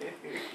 Okay.